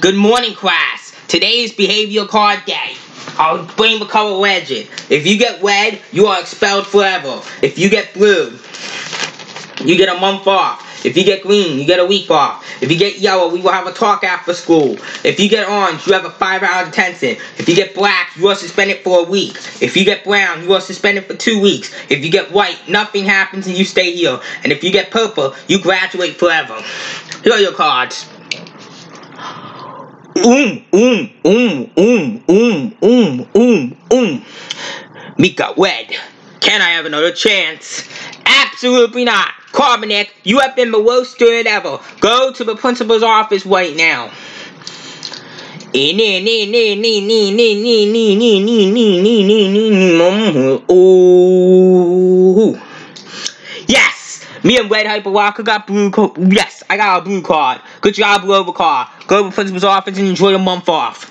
Good morning, class. Today is behavior card day. I'll blame the color legend. If you get red, you are expelled forever. If you get blue, you get a month off. If you get green, you get a week off. If you get yellow, we will have a talk after school. If you get orange, you have a five hour detention. If you get black, you are suspended for a week. If you get brown, you are suspended for two weeks. If you get white, nothing happens and you stay here. And if you get purple, you graduate forever. Here are your cards. Um, um, um, um, um, um, um, um. Mika, red. Can I have another chance? Absolutely not. Carbonic, you have been the worst student ever. Go to the principal's office right now. Ooh. Yes! Me and Red Hyperwalker got blue card. Yes, I got a blue card. Good job. Go to the principal's office and enjoy your month off.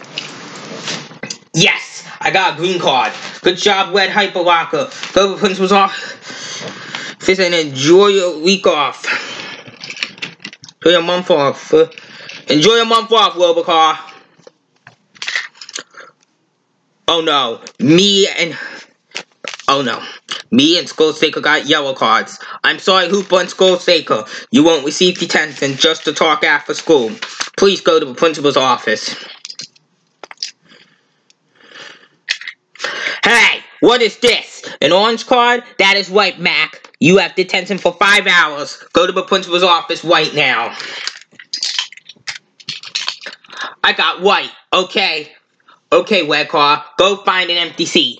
Yes, I got a green card. Good job, Red Hyperwalker. Go to principal's office and enjoy your week off. Enjoy your month off. Enjoy your month off, Robocar. Oh no, me and... Oh no. Me and Skullstaker got yellow cards. I'm sorry, Hooper and Skullstaker. You won't receive detention just to talk after school. Please go to the principal's office. Hey, what is this? An orange card? That is white, Mac. You have detention for five hours. Go to the principal's office right now. I got white. Okay. Okay, Red Car. Go find an empty seat.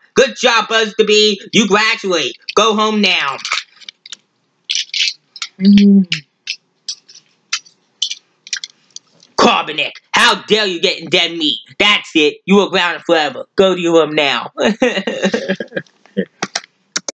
Good job, Buzz the Bee. You graduate. Go home now. Mm. Carbonic, how dare you get in dead meat? That's it. You are grounded forever. Go to your room now.